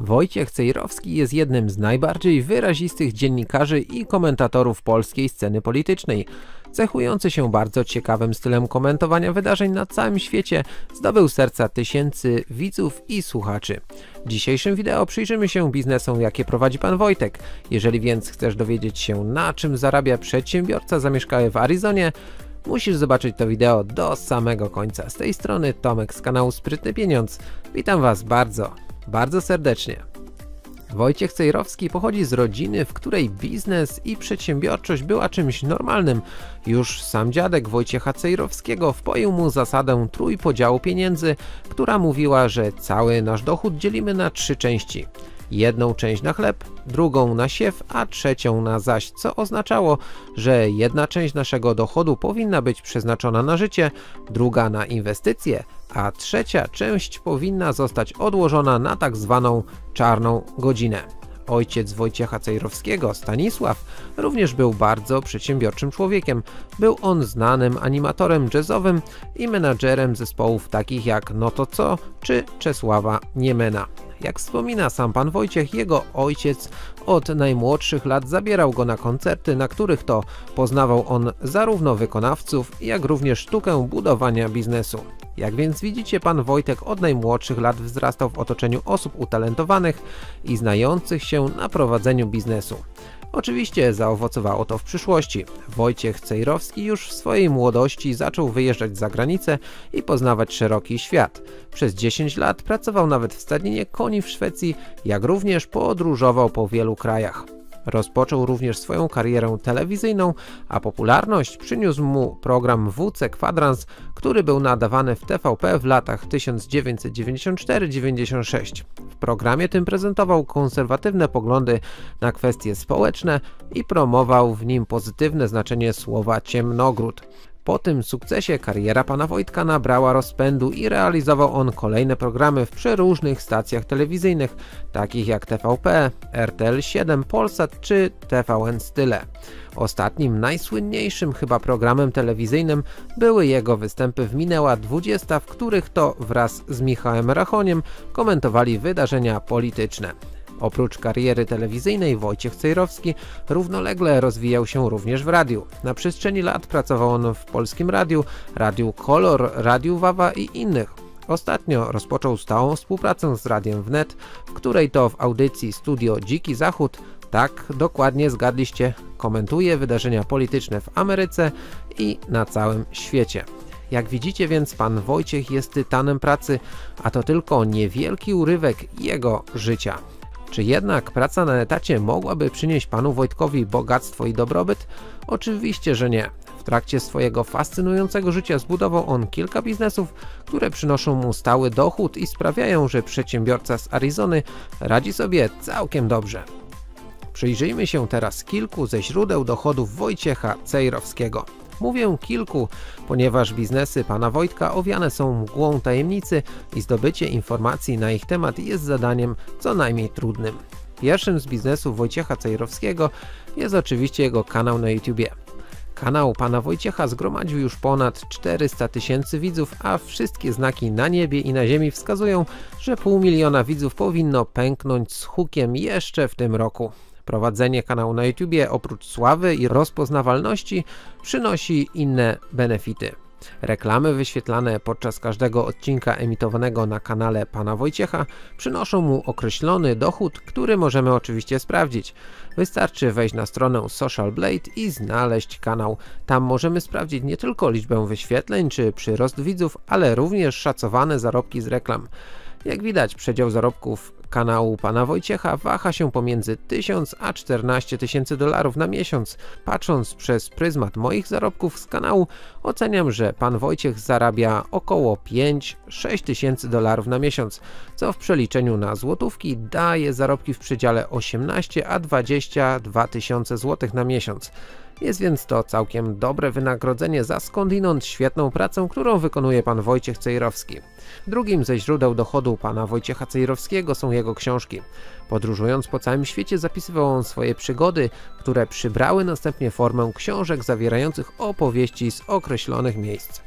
Wojciech Cejrowski jest jednym z najbardziej wyrazistych dziennikarzy i komentatorów polskiej sceny politycznej. Cechujący się bardzo ciekawym stylem komentowania wydarzeń na całym świecie, zdobył serca tysięcy widzów i słuchaczy. W dzisiejszym wideo przyjrzymy się biznesom, jakie prowadzi pan Wojtek. Jeżeli więc chcesz dowiedzieć się, na czym zarabia przedsiębiorca zamieszkały w Arizonie, Musisz zobaczyć to wideo do samego końca. Z tej strony Tomek z kanału Sprytny Pieniądz. Witam Was bardzo, bardzo serdecznie. Wojciech Cejrowski pochodzi z rodziny, w której biznes i przedsiębiorczość była czymś normalnym. Już sam dziadek Wojciecha Cejrowskiego wpoił mu zasadę trójpodziału pieniędzy, która mówiła, że cały nasz dochód dzielimy na trzy części jedną część na chleb, drugą na siew, a trzecią na zaś, co oznaczało, że jedna część naszego dochodu powinna być przeznaczona na życie, druga na inwestycje, a trzecia część powinna zostać odłożona na tak zwaną czarną godzinę. Ojciec Wojciecha Cejrowskiego, Stanisław, również był bardzo przedsiębiorczym człowiekiem. Był on znanym animatorem jazzowym i menadżerem zespołów takich jak No to co czy Czesława Niemena. Jak wspomina sam pan Wojciech, jego ojciec od najmłodszych lat zabierał go na koncerty, na których to poznawał on zarówno wykonawców, jak również sztukę budowania biznesu. Jak więc widzicie, pan Wojtek od najmłodszych lat wzrastał w otoczeniu osób utalentowanych i znających się na prowadzeniu biznesu. Oczywiście zaowocowało to w przyszłości. Wojciech Cejrowski już w swojej młodości zaczął wyjeżdżać za granicę i poznawać szeroki świat. Przez 10 lat pracował nawet w stadninie koni w Szwecji, jak również podróżował po wielu krajach. Rozpoczął również swoją karierę telewizyjną, a popularność przyniósł mu program WC Kwadrans, który był nadawany w TVP w latach 1994-96. W programie tym prezentował konserwatywne poglądy na kwestie społeczne i promował w nim pozytywne znaczenie słowa ciemnogród. Po tym sukcesie kariera pana Wojtka nabrała rozpędu i realizował on kolejne programy w przeróżnych stacjach telewizyjnych, takich jak TVP, RTL 7, Polsat czy TVN Style. Ostatnim, najsłynniejszym chyba programem telewizyjnym były jego występy w Minęła 20, w których to wraz z Michałem Rachoniem komentowali wydarzenia polityczne. Oprócz kariery telewizyjnej Wojciech Cejrowski równolegle rozwijał się również w radiu. Na przestrzeni lat pracował on w Polskim Radiu, Radiu Kolor, Radiu Wawa i innych. Ostatnio rozpoczął stałą współpracę z Radiem Wnet, w której to w audycji Studio Dziki Zachód tak, dokładnie zgadliście, komentuje wydarzenia polityczne w Ameryce i na całym świecie. Jak widzicie więc pan Wojciech jest tytanem pracy, a to tylko niewielki urywek jego życia. Czy jednak praca na etacie mogłaby przynieść panu Wojtkowi bogactwo i dobrobyt? Oczywiście, że nie. W trakcie swojego fascynującego życia zbudował on kilka biznesów, które przynoszą mu stały dochód i sprawiają, że przedsiębiorca z Arizony radzi sobie całkiem dobrze. Przyjrzyjmy się teraz kilku ze źródeł dochodów Wojciecha Cejrowskiego. Mówię kilku, ponieważ biznesy pana Wojtka owiane są mgłą tajemnicy i zdobycie informacji na ich temat jest zadaniem co najmniej trudnym. Pierwszym z biznesów Wojciecha Cejrowskiego jest oczywiście jego kanał na YouTubie. Kanał pana Wojciecha zgromadził już ponad 400 tysięcy widzów, a wszystkie znaki na niebie i na ziemi wskazują, że pół miliona widzów powinno pęknąć z hukiem jeszcze w tym roku. Prowadzenie kanału na YouTube oprócz sławy i rozpoznawalności przynosi inne benefity. Reklamy wyświetlane podczas każdego odcinka emitowanego na kanale pana Wojciecha przynoszą mu określony dochód, który możemy oczywiście sprawdzić. Wystarczy wejść na stronę Social Blade i znaleźć kanał. Tam możemy sprawdzić nie tylko liczbę wyświetleń czy przyrost widzów, ale również szacowane zarobki z reklam. Jak widać przedział zarobków kanału pana Wojciecha waha się pomiędzy 1000 a 14 tysięcy dolarów na miesiąc. Patrząc przez pryzmat moich zarobków z kanału, oceniam, że pan Wojciech zarabia około 5-6 tysięcy dolarów na miesiąc, co w przeliczeniu na złotówki daje zarobki w przedziale 18 a 22 tysiące złotych na miesiąc. Jest więc to całkiem dobre wynagrodzenie za skądinąd świetną pracę, którą wykonuje pan Wojciech Cejrowski. Drugim ze źródeł dochodu pana Wojciecha Cejrowskiego są jego książki. Podróżując po całym świecie zapisywał on swoje przygody, które przybrały następnie formę książek zawierających opowieści z określonych miejsc.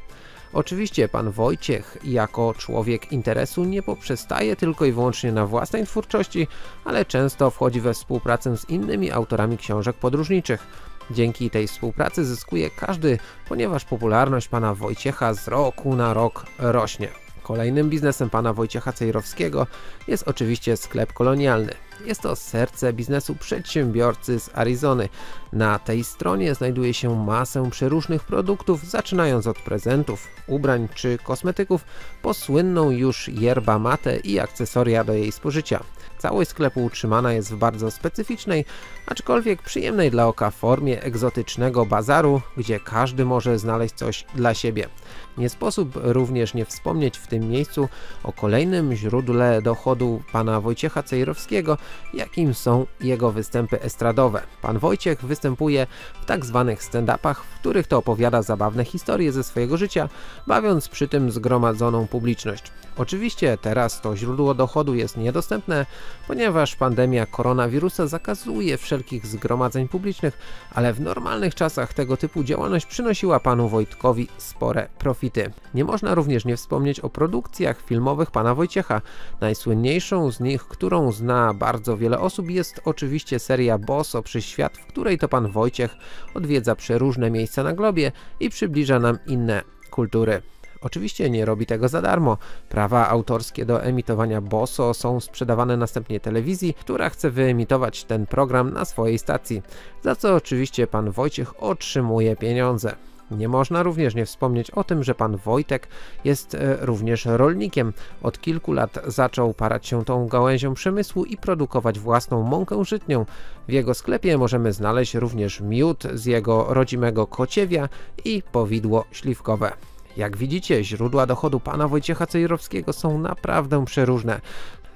Oczywiście pan Wojciech jako człowiek interesu nie poprzestaje tylko i wyłącznie na własnej twórczości, ale często wchodzi we współpracę z innymi autorami książek podróżniczych. Dzięki tej współpracy zyskuje każdy, ponieważ popularność pana Wojciecha z roku na rok rośnie. Kolejnym biznesem pana Wojciecha Cejrowskiego jest oczywiście sklep kolonialny. Jest to serce biznesu przedsiębiorcy z Arizony. Na tej stronie znajduje się masę przeróżnych produktów, zaczynając od prezentów, ubrań czy kosmetyków, po słynną już yerba mate i akcesoria do jej spożycia. Całość sklepu utrzymana jest w bardzo specyficznej, aczkolwiek przyjemnej dla oka formie egzotycznego bazaru, gdzie każdy może znaleźć coś dla siebie. Nie sposób również nie wspomnieć w tym miejscu o kolejnym źródle dochodu pana Wojciecha Cejrowskiego, jakim są jego występy estradowe. Pan Wojciech występuje w tak zwanych stand-upach, w których to opowiada zabawne historie ze swojego życia, bawiąc przy tym zgromadzoną publiczność. Oczywiście teraz to źródło dochodu jest niedostępne, ponieważ pandemia koronawirusa zakazuje wszelkich zgromadzeń publicznych, ale w normalnych czasach tego typu działalność przynosiła panu Wojtkowi spore profity. Nie można również nie wspomnieć o produkcjach filmowych pana Wojciecha. Najsłynniejszą z nich, którą zna bardzo wiele osób jest oczywiście seria Boso przy świat, w której to pan Wojciech odwiedza przeróżne miejsca na globie i przybliża nam inne kultury. Oczywiście nie robi tego za darmo. Prawa autorskie do emitowania Boso są sprzedawane następnie telewizji, która chce wyemitować ten program na swojej stacji, za co oczywiście pan Wojciech otrzymuje pieniądze. Nie można również nie wspomnieć o tym, że pan Wojtek jest e, również rolnikiem. Od kilku lat zaczął parać się tą gałęzią przemysłu i produkować własną mąkę żytnią. W jego sklepie możemy znaleźć również miód z jego rodzimego kociewia i powidło śliwkowe. Jak widzicie, źródła dochodu pana Wojciecha Cejrowskiego są naprawdę przeróżne.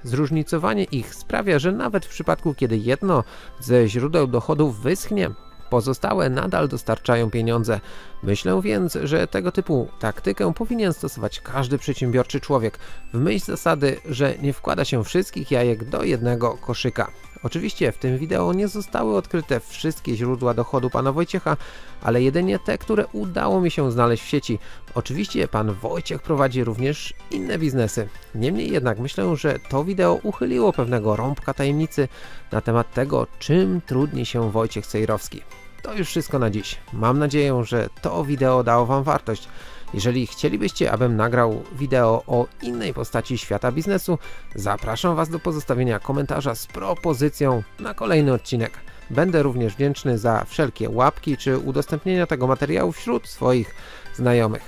Zróżnicowanie ich sprawia, że nawet w przypadku, kiedy jedno ze źródeł dochodów wyschnie, Pozostałe nadal dostarczają pieniądze. Myślę więc, że tego typu taktykę powinien stosować każdy przedsiębiorczy człowiek, w myśl zasady, że nie wkłada się wszystkich jajek do jednego koszyka. Oczywiście w tym wideo nie zostały odkryte wszystkie źródła dochodu pana Wojciecha, ale jedynie te, które udało mi się znaleźć w sieci. Oczywiście pan Wojciech prowadzi również inne biznesy. Niemniej jednak myślę, że to wideo uchyliło pewnego rąbka tajemnicy na temat tego, czym trudni się Wojciech Cejrowski. To już wszystko na dziś. Mam nadzieję, że to wideo dało Wam wartość. Jeżeli chcielibyście, abym nagrał wideo o innej postaci świata biznesu, zapraszam Was do pozostawienia komentarza z propozycją na kolejny odcinek. Będę również wdzięczny za wszelkie łapki czy udostępnienia tego materiału wśród swoich znajomych.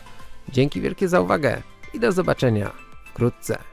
Dzięki wielkie za uwagę i do zobaczenia wkrótce.